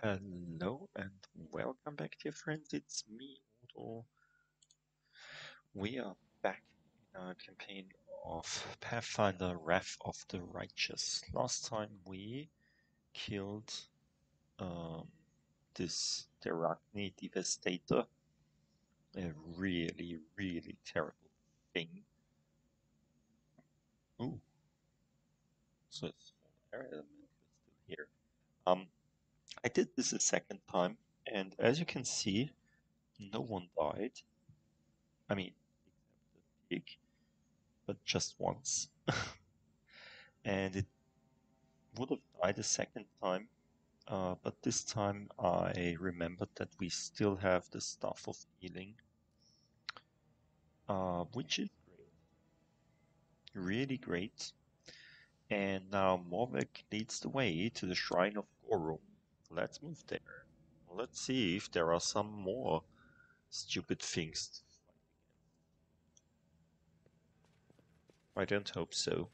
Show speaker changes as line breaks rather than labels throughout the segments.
Hello and welcome back, dear friends. It's me, Odo. We are back in our campaign of Pathfinder Wrath of the Righteous. Last time we killed um, this Derakni Devastator, a really, really terrible thing. Ooh, so it's element still here. Um, I did this a second time, and as you can see, no one died. I mean, but just once. and it would have died a second time, uh, but this time I remembered that we still have the stuff of healing, uh, which is great. Really great. And now Morveg leads the way to the Shrine of Gorum. Let's move there. Let's see if there are some more stupid things. I don't hope so.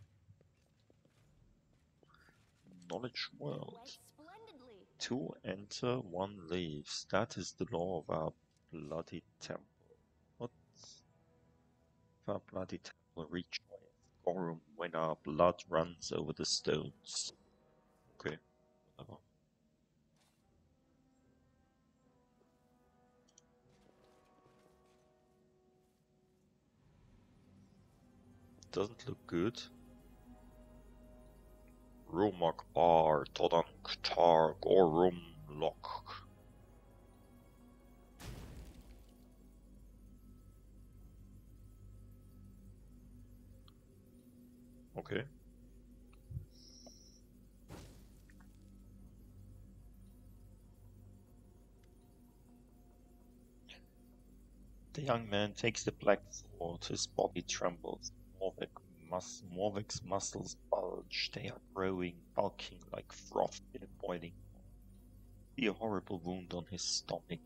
Knowledge World. Two enter, one leaves. That is the law of our bloody temple. What? If our bloody temple rejoice Gorum when our blood runs over the stones. Okay, whatever. Doesn't look good. Rumak bar todank tar gorum lock. Okay. The young man takes the black sword, his body trembles. Morveg mus- muscles bulge, they are growing, bulking like froth in a boiling pot. A horrible wound on his stomach.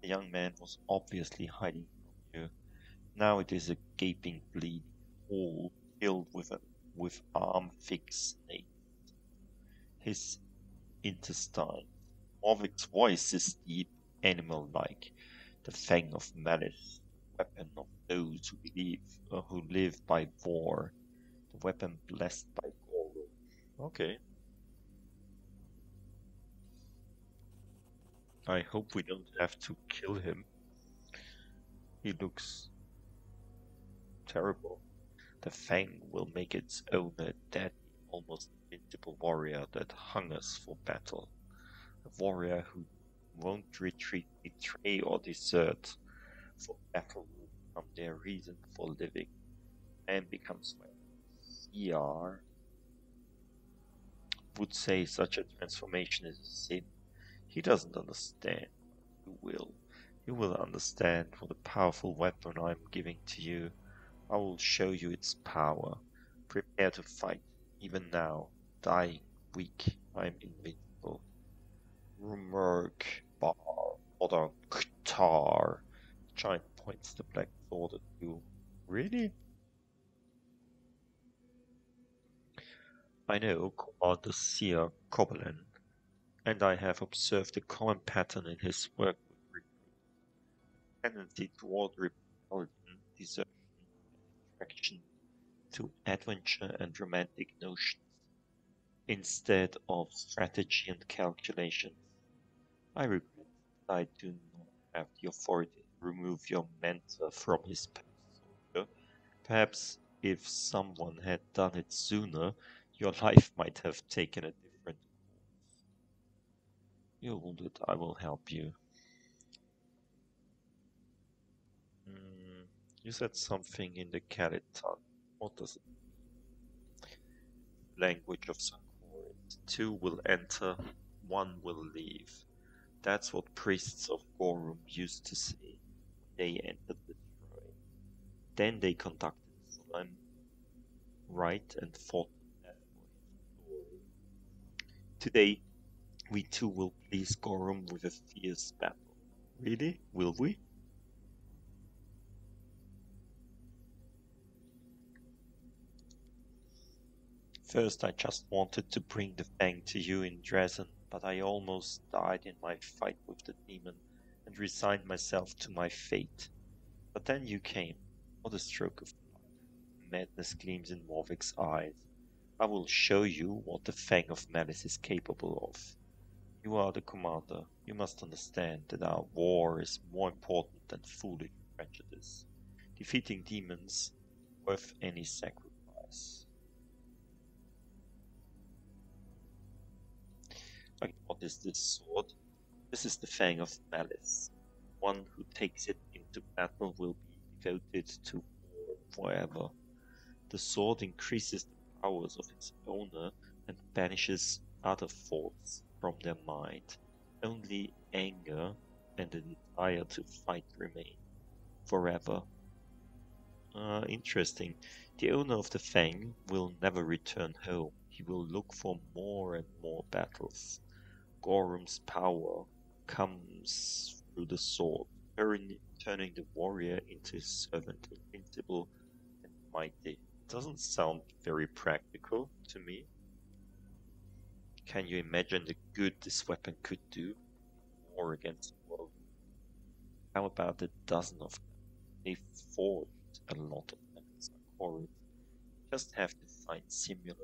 The young man was obviously hiding from you. Now it is a gaping, bleeding hole filled with a with arm-thick snakes. His intestine. Morveg's voice is deep, animal-like, the fang of malice, weapon of those who believe, uh, who live by war, the weapon blessed by Gorum. Okay. I hope we don't have to kill him. He looks terrible. The Fang will make its owner a deadly, almost invincible warrior that hungers for battle. A warrior who won't retreat, betray, or desert, for battle become their reason for living. and becomes my CR would say such a transformation is a sin. He doesn't understand. You will. You will understand what a powerful weapon I'm giving to you. I will show you its power. Prepare to fight. Even now, dying, weak, I am invincible. Rumurk bar oder Ktar. Giant points the black sword at you. Really? I know Commander Seer Kobolan, and I have observed a common pattern in his work with. Tendency toward rebellion, desertion, attraction to adventure and romantic notions instead of strategy and calculation. I regret that I do not have the authority remove your mentor from his post. Perhaps if someone had done it sooner, your life might have taken a different course. You're wounded, I will help you. Hmm. You said something in the Kellid tongue. What does it? Language of Sankorit. Two will enter, one will leave. That's what priests of Gorum used to say they entered the shrine. Then they conducted solemn rite and fought death for his glory. Today, we too will please Gorum with a fierce battle. Really? Will we? First, I just wanted to bring the Fang to you in Drezen but I almost died in my fight with the demon and resigned myself to my fate. But then you came. What a stroke of. Madness gleams in Morveg's eyes. I will show you what the Fang of Malice is capable of. You are the commander. You must understand that our war is more important than foolish prejudice. Defeating demons worth any sacrifice. Okay, what is this sword? This is the Fang of Malice. One who takes it into battle will be devoted to war forever. The sword increases the powers of its owner and banishes other thoughts from their mind. Only anger and the desire to fight remain forever. Uh, interesting. The owner of the Fang will never return home. He will look for more and more battles. Gorum's power comes through the sword, turning the warrior into his servant, invincible and mighty. Doesn't sound very practical to me. Can you imagine the good this weapon could do? War against the world. How about a dozen of them? They forged a lot of them in Just have to find similar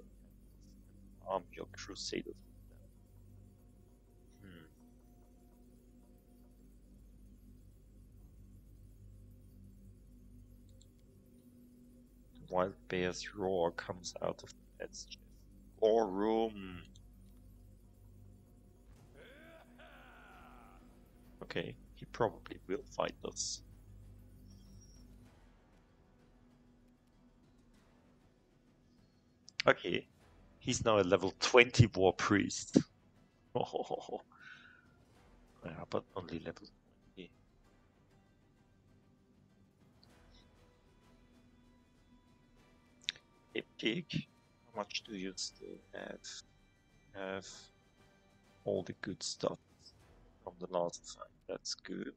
arm your crusaders Wild bear's roar comes out of pet's chest. Or room. Okay, he probably will fight us. Okay, he's now a level 20 war priest. Oh, yeah, but only level 20. Hey pig, how much do you still have? Have all the good stuff from the last fight. That's good.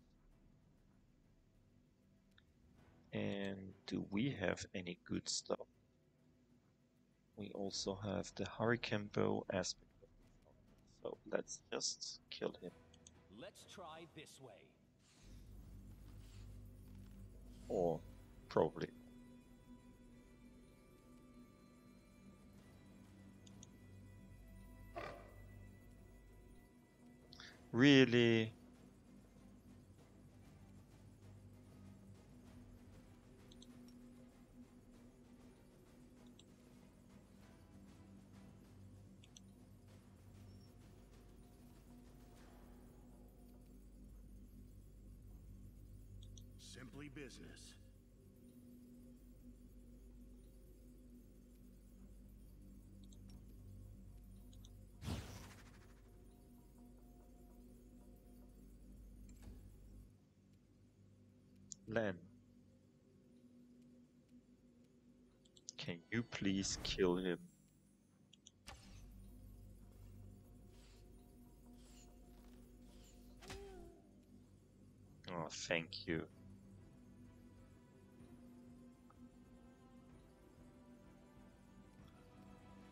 And do we have any good stuff? We also have the Hurricane Bow aspect. So let's just kill him.
Let's try this way.
Or probably. Really?
Simply business.
Lann. Can you please kill him? Oh, thank you.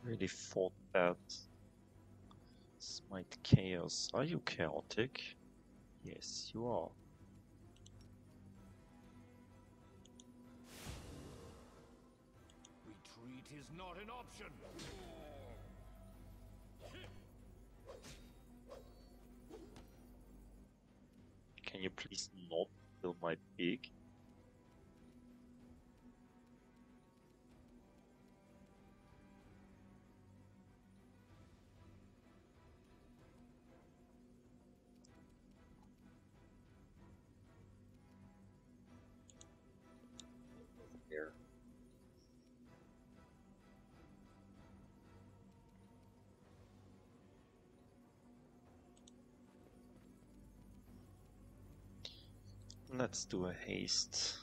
Really thought that. Smite Chaos. Are you chaotic? Yes, you are.
An option.
Can you please not kill my pig? let's do a haste.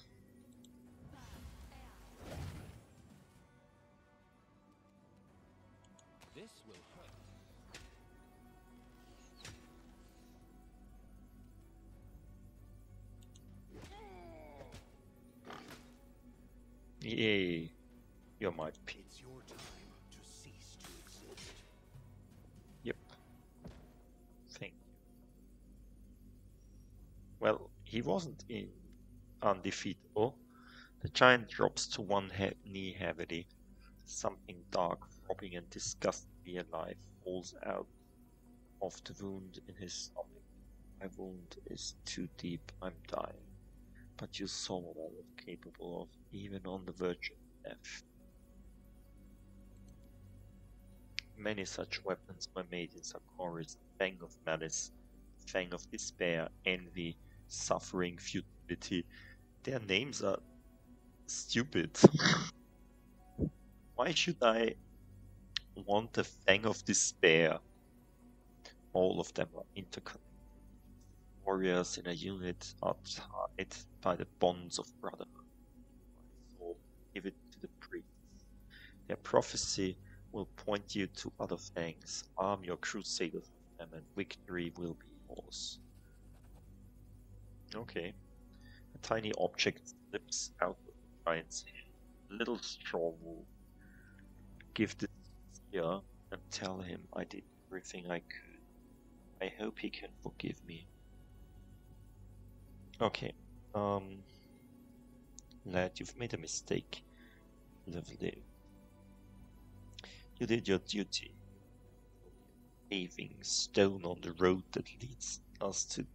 This will hurt.
Yay, you're my pig.
Yep. Thank
you. Well, he wasn't in undefeatable. The giant drops to one he- knee heavily. Something dark, throbbing and disgustingly alive, falls out of the wound in his stomach. My wound is too deep, I'm dying. But you saw what I was capable of, even on the verge of death. Many such weapons were made in Sarkoris, fang of malice, fang of despair, envy, suffering, futility. Their names are stupid. Why should I want a fang of despair? All of them are interconnected. Warriors in a unit are tied by the bonds of brotherhood. So give it to the priests. Their prophecy will point you to other fangs. Arm your crusaders with them, and victory will be yours. Okay. A tiny object slips out of the giant's hand. A little straw. Give this here and tell him I did everything I could. I hope he can forgive me. Okay. Um. Lad, you've made a mistake. Live. You did your duty. Paving stone on the road that leads us to.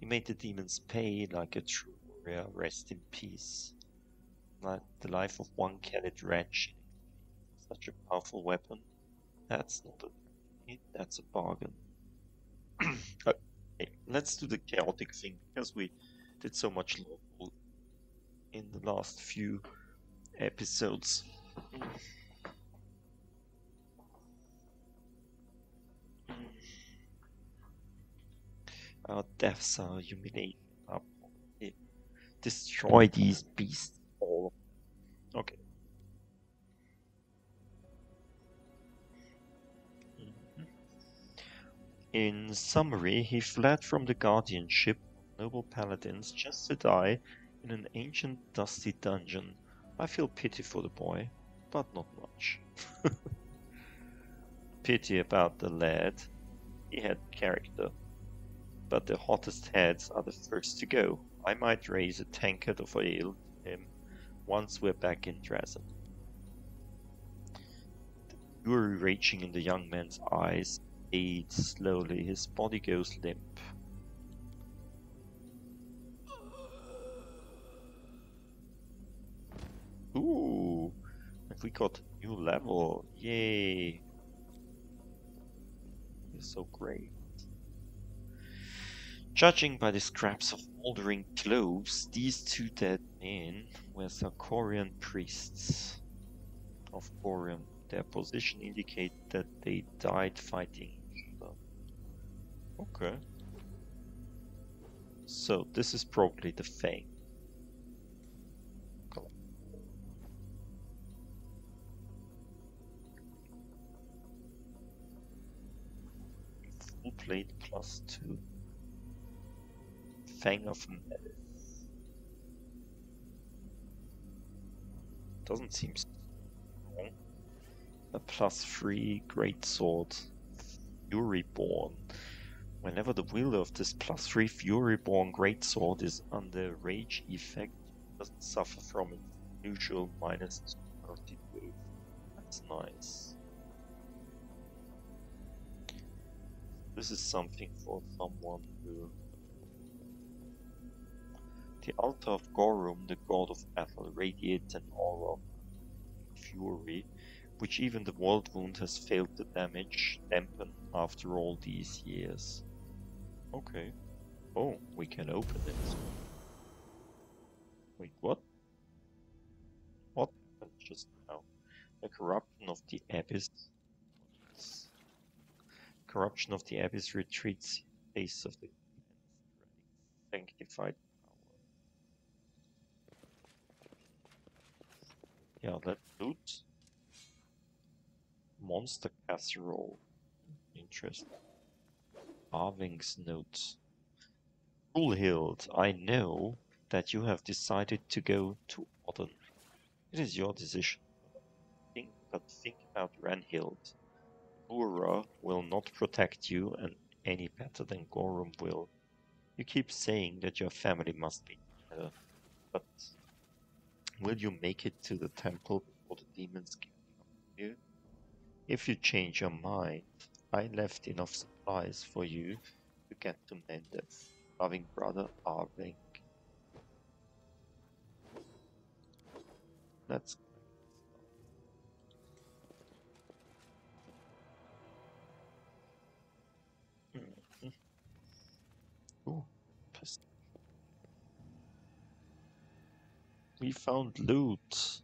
You made the demons pay like a true warrior. Rest in peace. Like the life of one Kellid wretch. Such a powerful weapon. That's not a. That's a bargain. okay, let's do the chaotic thing because we did so much in the last few episodes. Our deaths are humiliating. Our. Destroy these beasts all. Okay. Mhm. In summary, he fled from the guardianship of noble paladins just to die in an ancient dusty dungeon. I feel pity for the boy, but not much. pity about the lad. He had character. But the hottest heads are the first to go. I might raise a tankard of ale to him once we're back in Drezen. The fury raging in the young man's eyes fades slowly. His body goes limp. Ooh, and we got a new level. Yay. It's so great. Judging by the scraps of moldering clothes, these two dead men were Sarkorian priests of Gorum. Their position indicates that they died fighting. Okay. So this is probably the Fang. Full plate plus two. Fang of. Doesn't seem strong. A plus three great sword. Furyborn. Whenever the wielder of this plus three Furyborn great sword is under rage effect, doesn't suffer from its usual minus 32. That's nice. This is something for someone who the altar of Gorum, the god of battle, radiates an aura of fury, which even the world wound has failed to damage, dampen after all these years. Okay. Oh, we can open it. Wait, what? What just now? The corruption of the abyss. Corruption of the abyss retreats face of the sanctified Yeah, that loot. Monster casserole. Interesting. Arving's note. Brulhild, I know that you have decided to go to Odin. It is your decision. Think, but think about Ranhild. Ura will not protect you and any better than Gorum will. You keep saying that your family must be better, but will you make it to the temple before the demons for you? If you change your mind, I left enough supplies for you to get to Mendev. Loving brother Arving. Let's We found loot.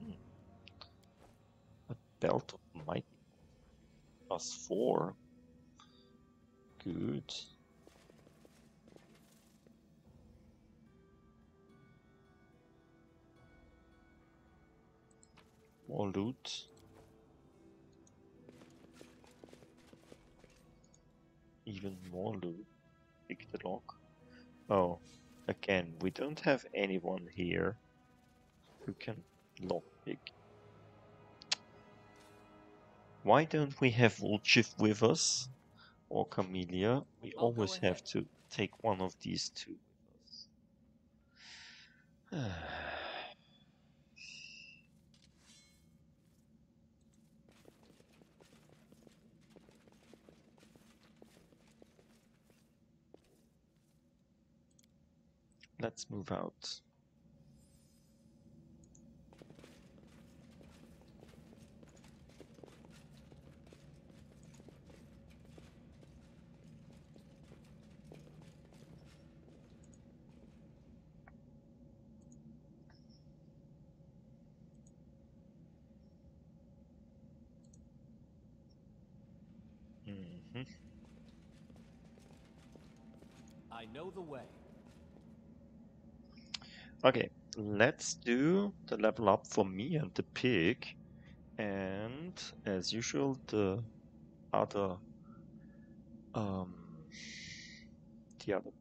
Hmm. A belt of mighty plus four. Good. More loot. Even more loot. Pick the lock. Oh, again, we don't have anyone here who can lockpick. Why don't we have Woljif with us? Or Camellia? We
I'll
always have to take one of these two with us. Let's move out. Mhm.
I know the way.
Okay, let's do the level up for me and the pig. And as usual, the other um the other people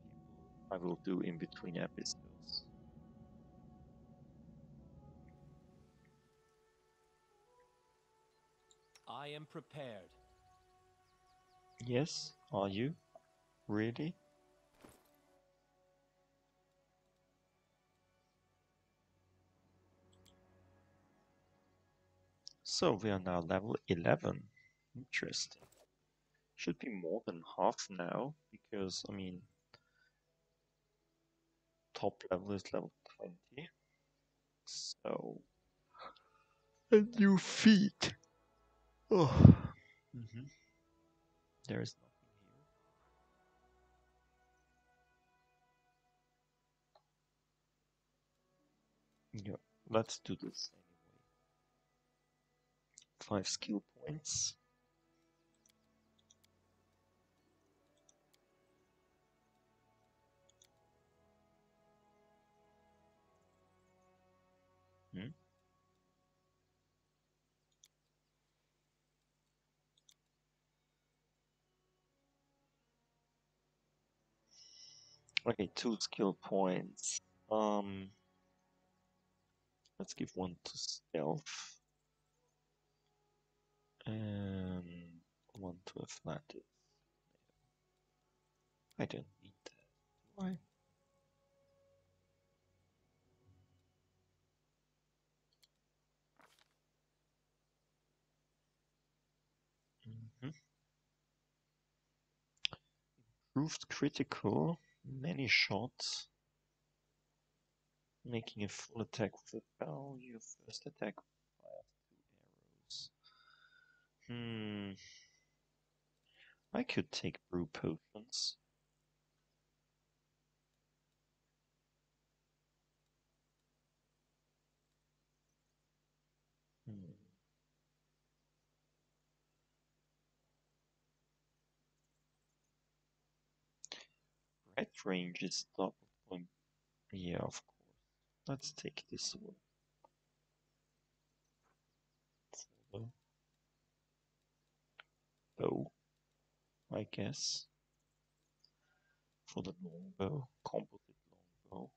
I will do in between episodes.
I am prepared.
Yes, are you? Really? So we are now level 11. Interesting. Should be more than half now, because, I mean, top level is level 20. So. A new feat! Oh. hmm There is nothing here. Yeah, let's do this anyway. Five skill points. Hmm? Okay, two skill points. Um, let's give one to stealth and one to athletics. I don't need that. Why? Mhm. Improved critical, many shots, making a full attack with a bow. Your first attack. Hmm. I could take brew potions. Hmm. Red range is double point. Yeah, of course. Let's take this one. For the bow, I guess. For the longbow, composite longbow.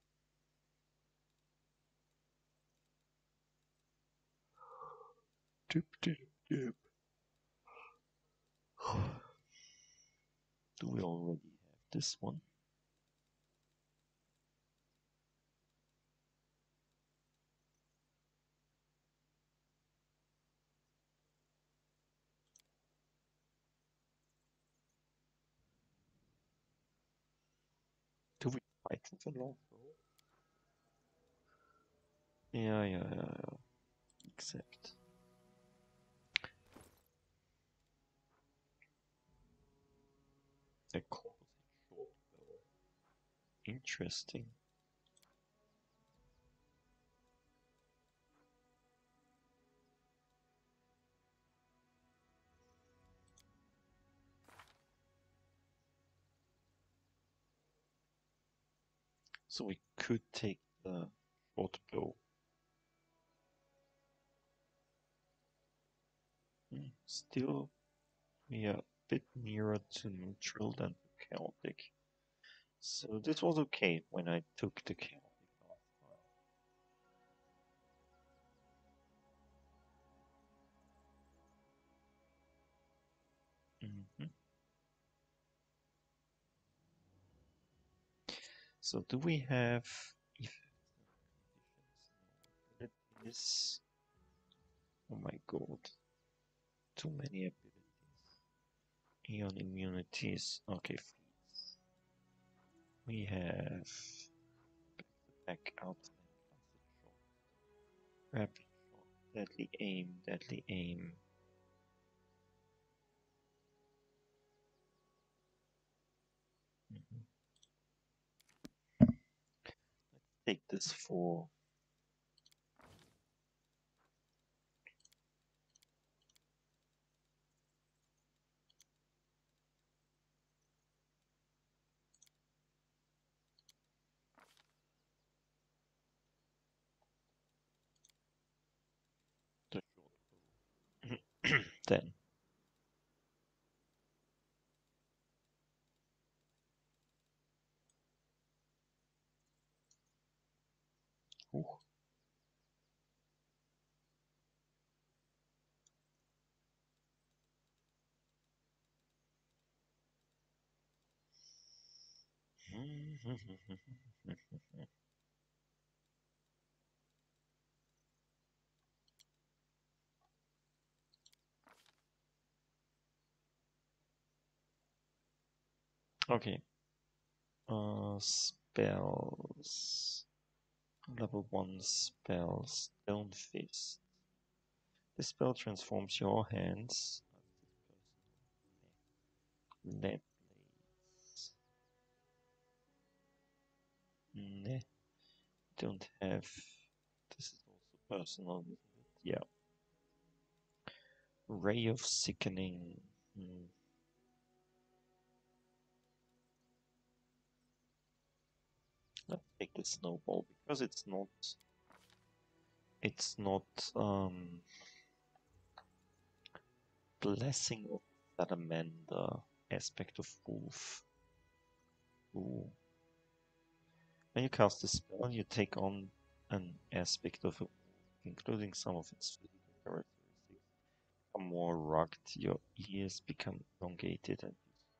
Dip, dip, dip. Do we already have this one? Do we fight a longbow? Yeah, yeah, yeah, yeah. Bow. Interesting. So we could take the short bow. Hmm, Still, we are a bit nearer to neutral than chaotic. So this was okay when I took the chaotic So do we have abilities. Oh my god. Too many abilities. Eon immunities. Okay. We have back shot, rapid deadly aim, deadly aim. Mhm. Let's take this for then. Ooh. Okay. Uh, spells. Level 1 spell, Stone Fist. This spell transforms your hands. Lead Nah, don't have. This is also personal? Yeah. Ray of Sickening. Hmm. Let's take the snowball because it's not. It's not um. Blessing of Salamander aspect of Wolf. Ooh. When you cast a spell, you take on an aspect of a including some of its physical characteristics. Become more rugged, your ears become elongated, and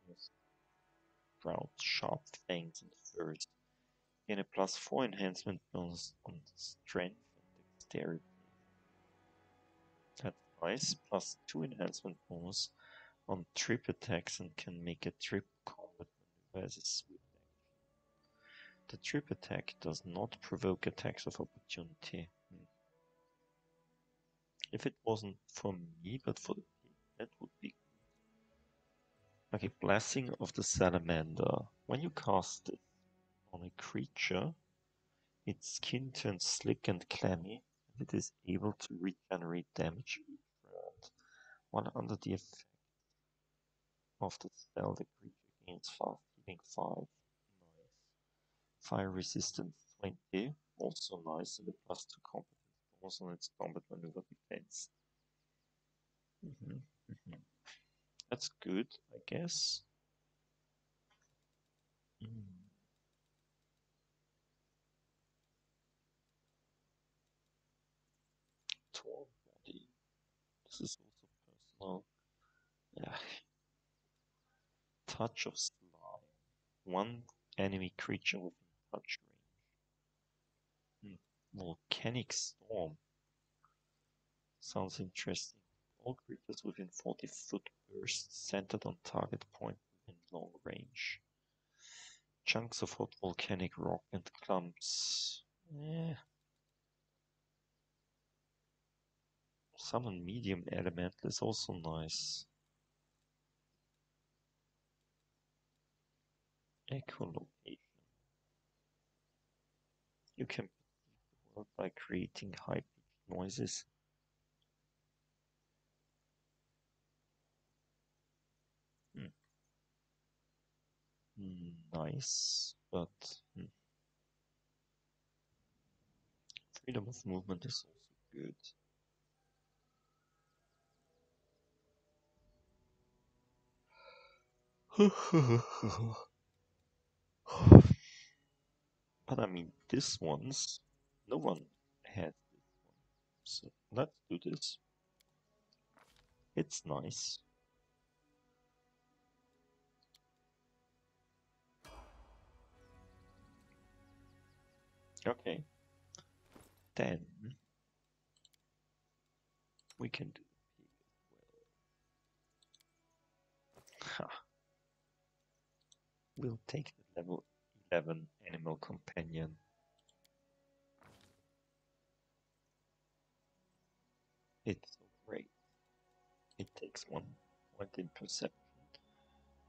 you sprout sharp fangs and furs. Gain a plus 4 enhancement bonus on strength and dexterity. That's nice. Plus 2 enhancement bonus on trip attacks and can make a trip combat maneuver as a. The trip attack does not provoke attacks of opportunity. Hmm. If it wasn't for me, but for the that would be. Okay, Blessing of the Salamander. When you cast it on a creature, its skin turns slick and clammy, and it is able to regenerate damage. While under the effect of the spell, the creature gains fast healing 5. Fire resistance 20, also nice, and a plus 2 competence bonus on its combat maneuver defense. Mhm, mhm. That's good, I guess. Mm. Torn body. This is also personal. Yeah. Touch of Slime. One enemy creature within range. Hmm. Volcanic Storm. Sounds interesting. All creatures within 40 foot burst centered on target point long range. Chunks of hot volcanic rock and clumps. Eh. Summon medium elemental is also nice. Echolocation. You can by creating high-pitched noises. Hmm. Nice, but hmm. freedom of movement is also good. But I mean, this one's no one has this one, so let's do this. It's nice. Okay. Then we can do. We'll take the level 11 animal companion. It's so great. It takes one point in perception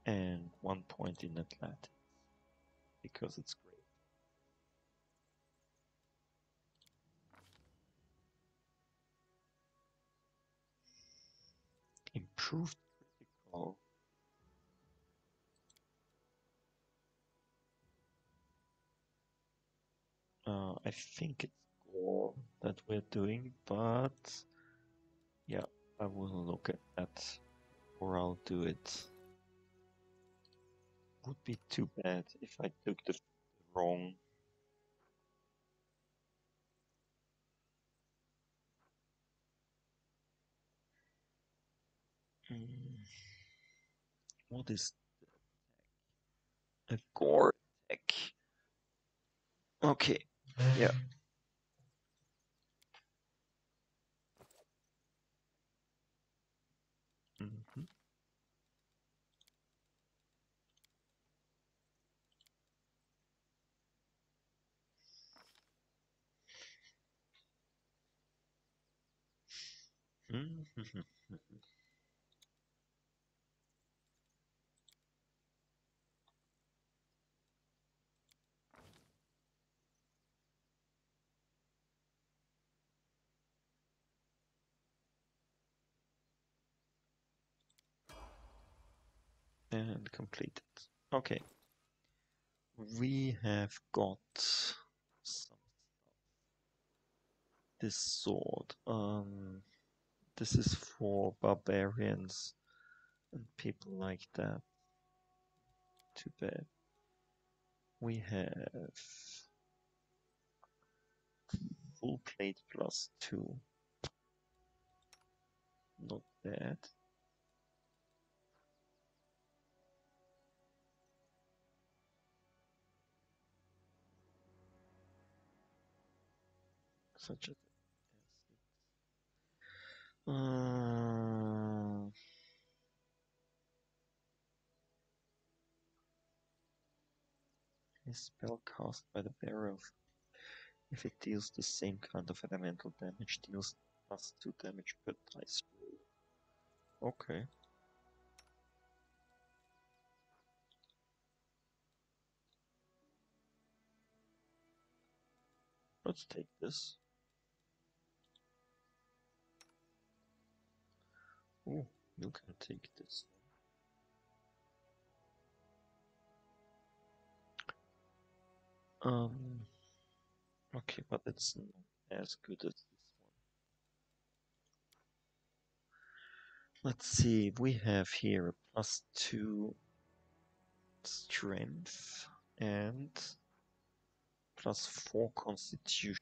and one point in athletics because it's great. Improved critical Uh, I think it's Gore that we're doing, but yeah, I will look at that or I'll do it. Would be too bad if I took the wrong. Mm. What is? A gore attack. Okay, yeah. Mhm. Mhm. And completed. Okay. We have got some. This sword. Um, this is for barbarians and people like that. Too bad. We have full plate plus two. Not bad. Such a uh, a spell cast by the bearer of if it deals the same kind of elemental damage, deals plus two damage per dice roll. Okay. Let's take this. You can take this. Um, okay, but it's not as good as this one. Let's see, we have here a plus two strength and plus four constitution.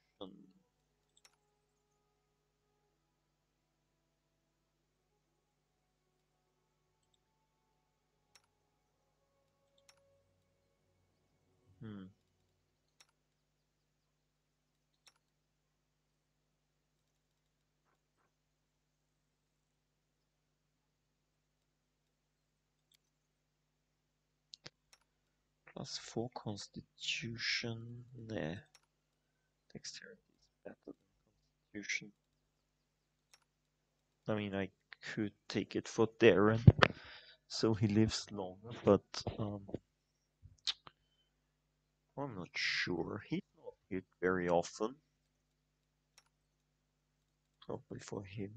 Plus four constitution. Nah. Dexterity is better than constitution. I mean, I could take it for Daeran, so he lives longer, but um, I'm not sure. He's not hit very often. Probably for him.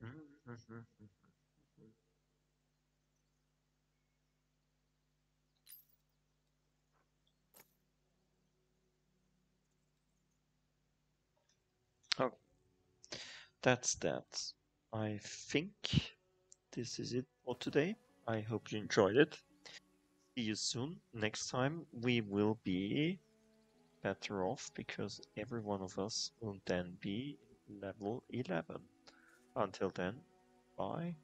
Hmm. Mm-hmm. Oh, that's that. I think this is it for today. I hope you enjoyed it. See you soon. Next time we will be better off because every one of us will then be level 11. Until then, bye.